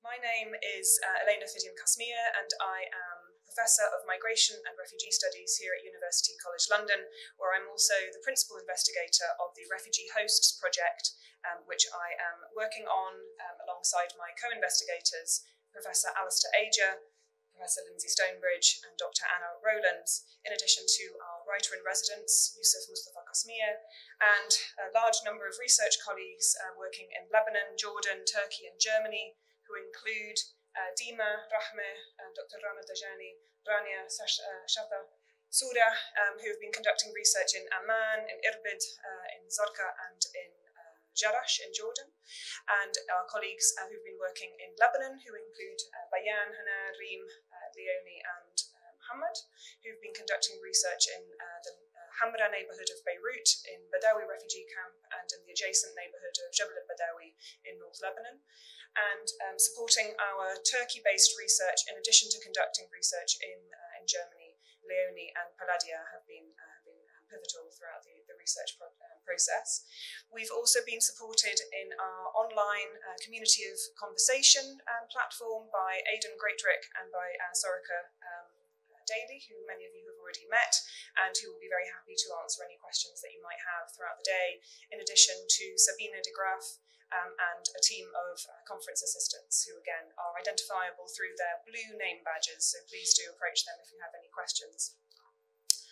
My name is uh, Elena Fiddian-Qasmiyeh, and I am Professor of Migration and Refugee Studies here at University College London, where I'm also the Principal Investigator of the Refugee Hosts Project, um, which I am working on um, alongside my co investigators, Professor Alastair Ager, Professor Lyndsey Stonebridge, and Dr. Anna Rowlands, in addition to our writer in residence, Yusuf Mustafa Qasmiyeh, and a large number of research colleagues uh, working in Lebanon, Jordan, Turkey, and Germany who include uh, Dima, Rahme, uh, Dr. Rana Dajani, Rania uh, Shata, Surah, um, who have been conducting research in Amman, in Irbid, uh, in Zarqa, and in uh, Jarash in Jordan, and our colleagues uh, who've been working in Lebanon, who include uh, Bayan, Hana, Reem, uh, Leonie, and uh, Muhammad, who've been conducting research in the Hamra neighbourhood of Beirut, in Badawi refugee camp, and in the adjacent neighbourhood of Jebel al-Badawi in North Lebanon, and um, supporting our Turkey-based research in addition to conducting research in, uh, in Germany. Leonie and Palladia have been, uh, have been um, pivotal throughout the, the research um, process. We've also been supported in our online uh, community of conversation um, platform by Aydan Greatrick and by uh, Sorika Daly, who many of you have already met, and who will be very happy to answer any questions that you might have throughout the day, in addition to Sabina de Graaf um, and a team of uh, conference assistants who, again, are identifiable through their blue name badges, so please do approach them if you have any questions.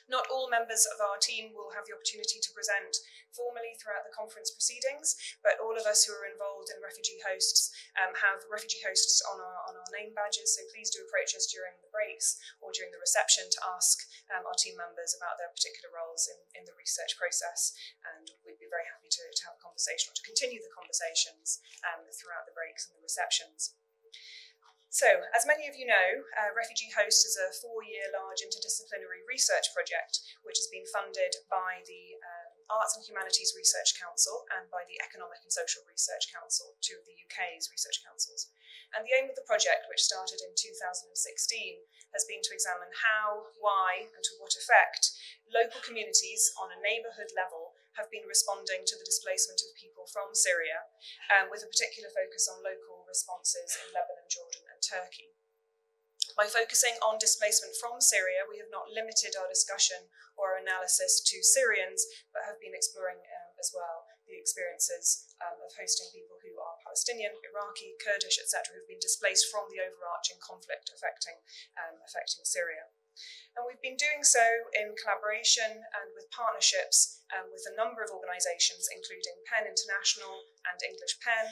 Not all members of our team will have the opportunity to present formally throughout the conference proceedings, but all of us who are involved in refugee hosts um, have refugee hosts on our, on our name badges, so please do approach us during the breaks or during the reception to ask um, our team members about their particular roles in, in the research process, and we'd be very happy to, to have a conversation or to continue the conversations um, throughout the breaks and the receptions. So, as many of you know, uh, Refugee Host is a four year large interdisciplinary research project which has been funded by the um, Arts and Humanities Research Council and by the Economic and Social Research Council, two of the UK's research councils. And the aim of the project, which started in 2016, has been to examine how, why, and to what effect local communities on a neighbourhood level have been responding to the displacement of people from Syria, um, with a particular focus on local responses in Lebanon, Jordan, and Turkey. By focusing on displacement from Syria, we have not limited our discussion or our analysis to Syrians, but have been exploring um, as well the experiences um, of hosting people who are Palestinian, Iraqi, Kurdish, etc., who've been displaced from the overarching conflict affecting, um, affecting Syria. And we've been doing so in collaboration and with partnerships um, with a number of organisations, including PEN International and English PEN,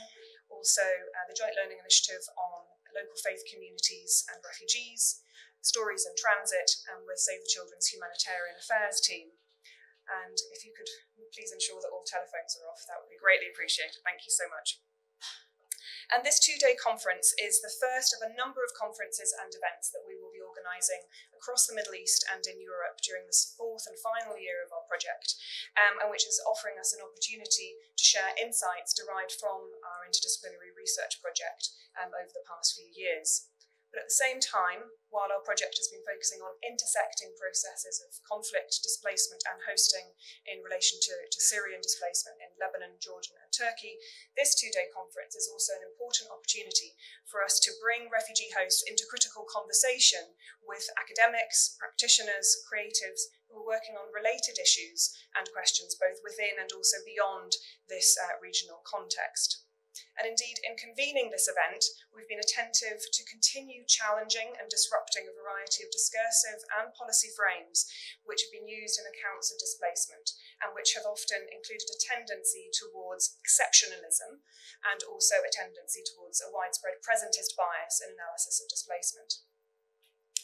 also uh, the Joint Learning Initiative on Local Faith Communities and Refugees, Stories in Transit, and with Save the Children's Humanitarian Affairs team. And if you could please ensure that all telephones are off, that would be greatly appreciated. Thank you so much. And this two day conference is the first of a number of conferences and events that we will organising across the Middle East and in Europe during this fourth and final year of our project, um, and which is offering us an opportunity to share insights derived from our interdisciplinary research project um, over the past few years. But at the same time, while our project has been focusing on intersecting processes of conflict, displacement, and hosting in relation to, to Syrian displacement in Lebanon, Jordan, and Turkey, this two day conference is also an important opportunity for us to bring refugee hosts into critical conversation with academics, practitioners, creatives who are working on related issues and questions both within and also beyond this uh, regional context. And indeed, in convening this event, we've been attentive to continue challenging and disrupting a variety of discursive and policy frames which have been used in accounts of displacement and which have often included a tendency towards exceptionalism and also a tendency towards a widespread presentist bias in analysis of displacement.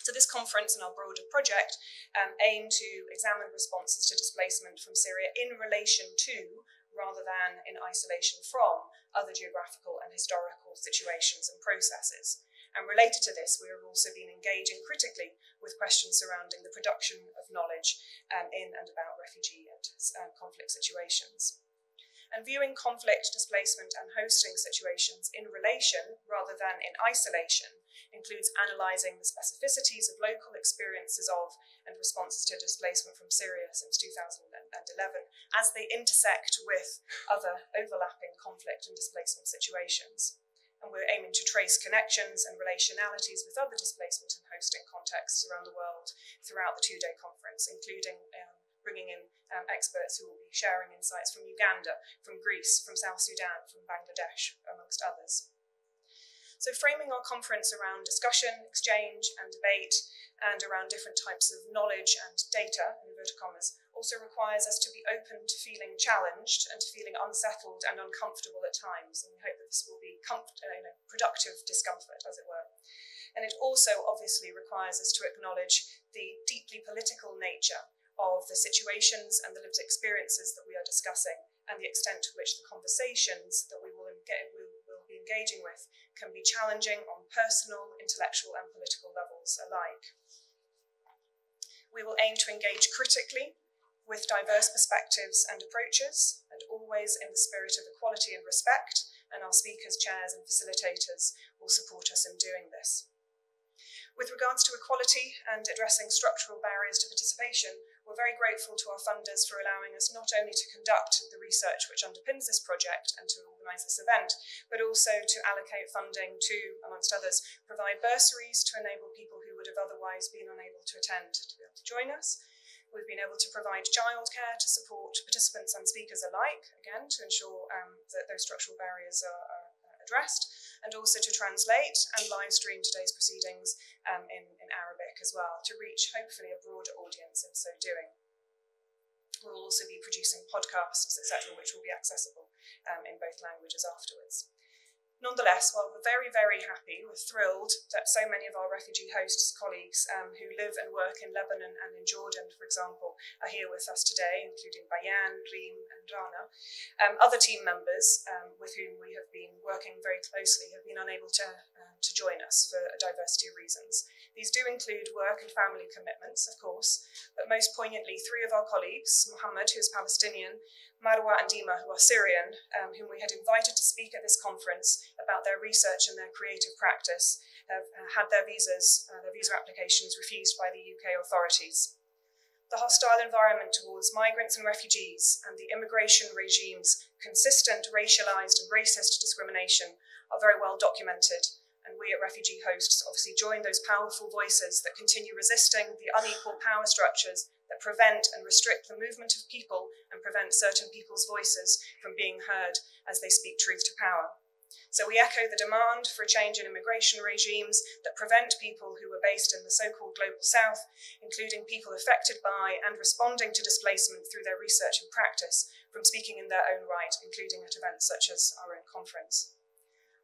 So this conference and our broader project um, aim to examine responses to displacement from Syria in relation to rather than in isolation from other geographical and historical situations and processes. And related to this, we have also been engaging critically with questions surrounding the production of knowledge um, in and about refugee and um, conflict situations and viewing conflict, displacement, and hosting situations in relation rather than in isolation includes analysing the specificities of local experiences of and responses to displacement from Syria since 2011 as they intersect with other overlapping conflict and displacement situations. And we're aiming to trace connections and relationalities with other displacement and hosting contexts around the world throughout the two-day conference, including um, bringing in um, experts who will be sharing insights from Uganda, from Greece, from South Sudan, from Bangladesh, amongst others. So framing our conference around discussion, exchange and debate and around different types of knowledge and data, in inverted commas, also requires us to be open to feeling challenged and to feeling unsettled and uncomfortable at times. And we hope that this will be uh, you know, productive discomfort, as it were. And it also obviously requires us to acknowledge the deeply political nature of the situations and the lived experiences that we are discussing and the extent to which the conversations that we will, engage, will be engaging with can be challenging on personal, intellectual, and political levels alike. We will aim to engage critically with diverse perspectives and approaches, and always in the spirit of equality and respect, and our speakers, chairs, and facilitators will support us in doing this. With regards to equality and addressing structural barriers to participation, we're very grateful to our funders for allowing us not only to conduct the research which underpins this project and to organise this event, but also to allocate funding to, amongst others, provide bursaries to enable people who would have otherwise been unable to attend to be able to join us. We've been able to provide childcare to support participants and speakers alike, again, to ensure um, that those structural barriers are, are addressed, and also to translate and live stream today's proceedings um, in, in Arabic as well, to reach hopefully a broader audience in so doing. We'll also be producing podcasts, etc., which will be accessible um, in both languages afterwards. Nonetheless, while we're very, very happy, we're thrilled that so many of our refugee hosts, colleagues um, who live and work in Lebanon and in Jordan, for example, are here with us today, including Bayan, Reem, and Rana. Um, other team members um, with whom we have been working very closely have been unable to, uh, to join us for a diversity of reasons. These do include work and family commitments, of course, but most poignantly, three of our colleagues, Mohammed, who is Palestinian, Marwa and Dima, who are Syrian, um, whom we had invited to speak at this conference about their research and their creative practice, have uh, had their visas, uh, their visa applications refused by the UK authorities. The hostile environment towards migrants and refugees and the immigration regime's consistent racialised and racist discrimination are very well documented we at Refugee Hosts obviously join those powerful voices that continue resisting the unequal power structures that prevent and restrict the movement of people and prevent certain people's voices from being heard as they speak truth to power. So we echo the demand for a change in immigration regimes that prevent people who are based in the so-called global south, including people affected by and responding to displacement through their research and practice, from speaking in their own right, including at events such as our own conference.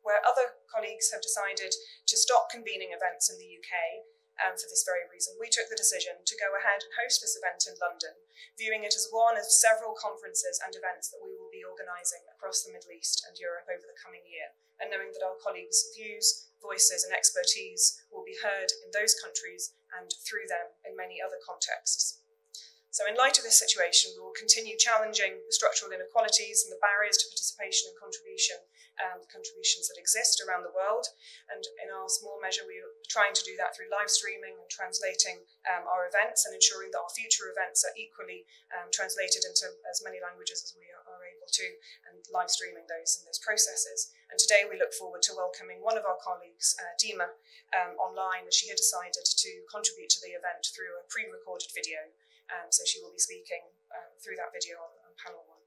Where other colleagues have decided to stop convening events in the UK, um, for this very reason, we took the decision to go ahead and host this event in London, viewing it as one of several conferences and events that we will be organising across the Middle East and Europe over the coming year, and knowing that our colleagues' views, voices, and expertise will be heard in those countries and through them in many other contexts. So, in light of this situation, we will continue challenging the structural inequalities and the barriers to participation and contribution um, contributions that exist around the world. And in our small measure, we're trying to do that through live streaming and translating um, our events and ensuring that our future events are equally um, translated into as many languages as we are, able to and live streaming those in those processes. And today we look forward to welcoming one of our colleagues, uh, Dima, um, online as she had decided to contribute to the event through a pre-recorded video. Um, so she will be speaking um, through that video on, on panel one.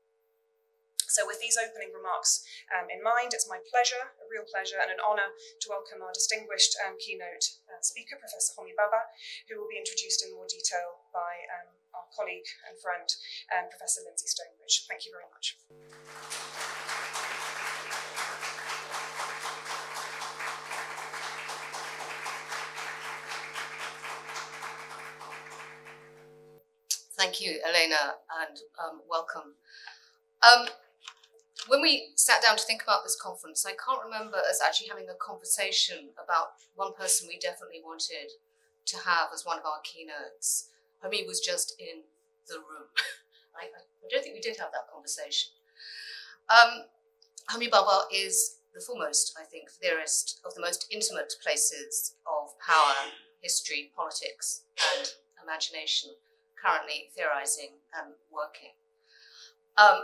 So with these opening remarks um, in mind, it's my pleasure, a real pleasure and an honour to welcome our distinguished um, keynote uh, speaker, Professor Homi Bhabha, who will be introduced in more detail by um, our colleague and friend, um, Professor Lyndsey Stonebridge. Thank you very much. Thank you, Elena, and um, welcome. Um, when we sat down to think about this conference, I can't remember us actually having a conversation about one person we definitely wanted to have as one of our keynotes. Homi was just in the room. I, I, don't think we did have that conversation. Um, Homi Bhabha is the foremost, I think, theorist of the most intimate places of power, history, politics, and imagination, currently theorizing and working. Um,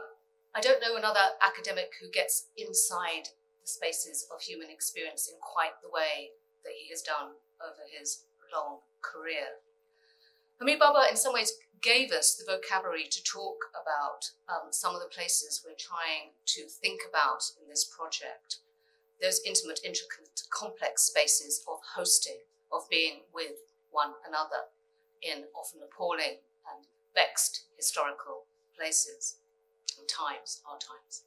I don't know another academic who gets inside the spaces of human experience in quite the way that he has done over his long career. Homi Bhabha, in some ways, gave us the vocabulary to talk about um, some of the places we're trying to think about in this project. Those intimate, intricate, complex spaces of hosting, of being with one another in often appalling and vexed historical places times, our times.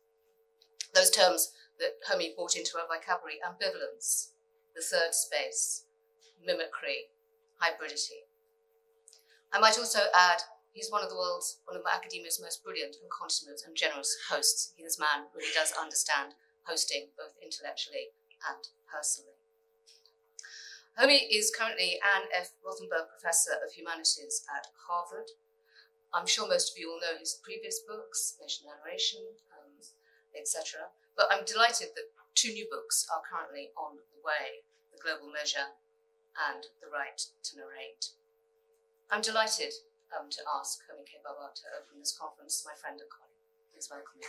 Those terms that Homi brought into our vocabulary ambivalence, the third space, mimicry, hybridity. I might also add he's one of the world's, one of academia's most brilliant and consummate and generous hosts. He, this man really does understand hosting both intellectually and personally. Homi is currently Anne F. Rothenberg Professor of Humanities at Harvard. I'm sure most of you will know his previous books, Nation Narration, um, etc. But I'm delighted that two new books are currently on the way, The Global Measure and The Right to Narrate. I'm delighted um, to ask Homi K. Bhabha to open this conference, my friend and colleague. Please welcome me.